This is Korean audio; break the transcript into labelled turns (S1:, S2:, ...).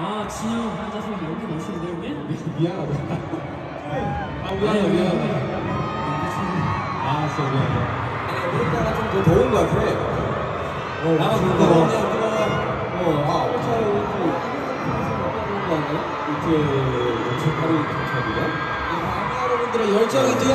S1: 아 진영 앉아서 여기 모시는데 우리?
S2: 미안하다. 아, 미안해,
S1: 여기,
S2: 미안해 아, 진짜 미안해.
S3: 그러니까 우리나라 좀더 더운 것 같아.
S2: 어,
S3: 나가
S2: 진짜.
S3: 좀 더워. 어, 아, 옷차려
S2: 이렇게, 이렇게 하루 도착이야?
S3: 여러분들의 열정이 뛰어.